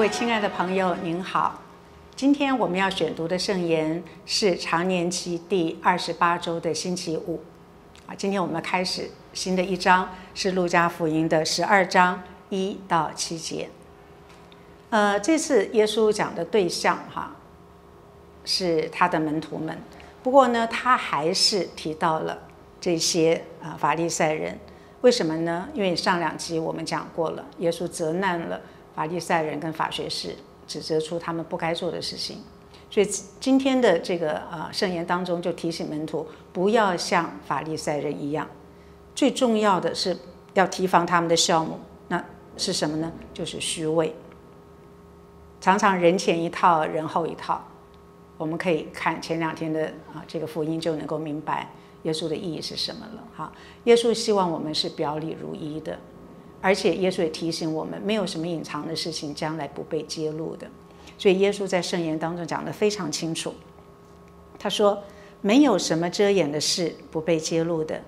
各位亲爱的朋友，您好。今天我们要选读的圣言是常年期第二十八周的星期五。啊，今天我们开始新的一章，是路加福音的十二章一到七节。呃，这次耶稣讲的对象哈，是他的门徒们。不过呢，他还是提到了这些啊法利赛人。为什么呢？因为上两集我们讲过了，耶稣责难了法利赛人跟法学士，指责出他们不该做的事情。所以今天的这个呃圣言当中，就提醒门徒不要像法利赛人一样。最重要的是要提防他们的酵母，那是什么呢？就是虚伪，常常人前一套，人后一套。我们可以看前两天的啊这个福音，就能够明白。耶稣的意义是什么了？哈，耶稣希望我们是表里如一的，而且耶稣也提醒我们，没有什么隐藏的事情将来不被揭露的。所以耶稣在圣言当中讲得非常清楚，他说：“没有什么遮掩的事不被揭露的，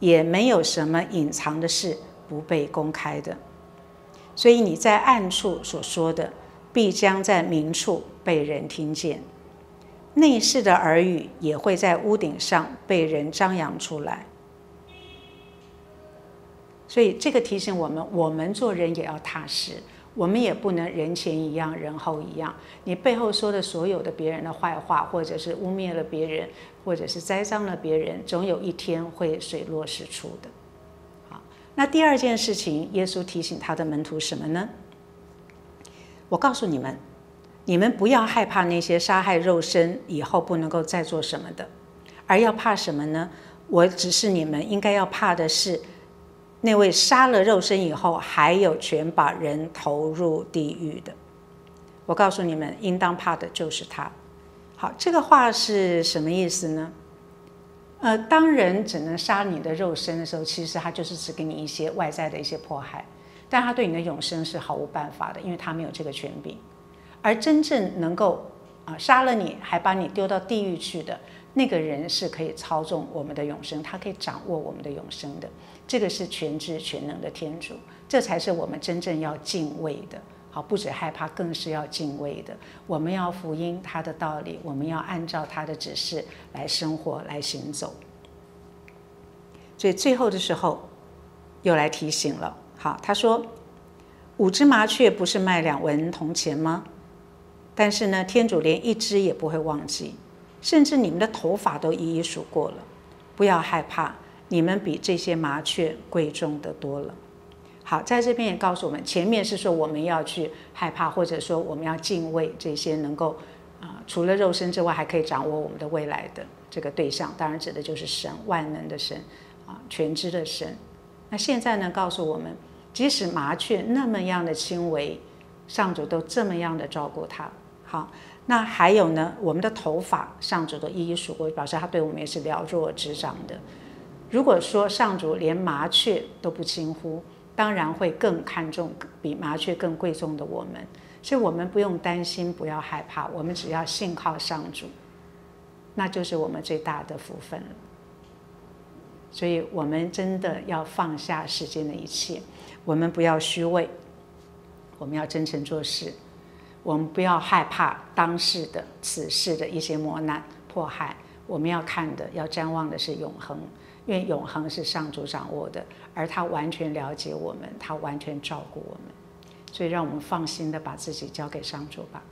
也没有什么隐藏的事不被公开的。所以你在暗处所说的，必将在明处被人听见。”内室的耳语也会在屋顶上被人张扬出来，所以这个提醒我们：我们做人也要踏实，我们也不能人前一样，人后一样。你背后说的所有的别人的坏话，或者是污蔑了别人，或者是栽赃了别人，总有一天会水落石出的。好，那第二件事情，耶稣提醒他的门徒什么呢？我告诉你们。你们不要害怕那些杀害肉身以后不能够再做什么的，而要怕什么呢？我只是你们应该要怕的是，那位杀了肉身以后还有权把人投入地狱的。我告诉你们，应当怕的就是他。好，这个话是什么意思呢？呃，当人只能杀你的肉身的时候，其实他就是只给你一些外在的一些迫害，但他对你的永生是毫无办法的，因为他没有这个权柄。而真正能够啊杀了你还把你丢到地狱去的那个人是可以操纵我们的永生，他可以掌握我们的永生的。这个是全知全能的天主，这才是我们真正要敬畏的。好，不止害怕，更是要敬畏的。我们要福音他的道理，我们要按照他的指示来生活来行走。所以最后的时候又来提醒了。好，他说：“五只麻雀不是卖两文铜钱吗？”但是呢，天主连一只也不会忘记，甚至你们的头发都一一数过了。不要害怕，你们比这些麻雀贵重的多了。好，在这边也告诉我们，前面是说我们要去害怕，或者说我们要敬畏这些能够啊，除了肉身之外，还可以掌握我们的未来的这个对象，当然指的就是神，万能的神啊，全知的神。那现在呢，告诉我们，即使麻雀那么样的轻微，上主都这么样的照顾它。好，那还有呢？我们的头发，上主都一一数过，表示他对我们也是了若指掌的。如果说上主连麻雀都不轻忽，当然会更看重比麻雀更贵重的我们。所以，我们不用担心，不要害怕，我们只要信靠上主，那就是我们最大的福分了。所以，我们真的要放下世间的一切，我们不要虚伪，我们要真诚做事。我们不要害怕当世的、此世的一些磨难、迫害。我们要看的、要瞻望的是永恒，因为永恒是上主掌握的，而他完全了解我们，他完全照顾我们，所以让我们放心的把自己交给上主吧。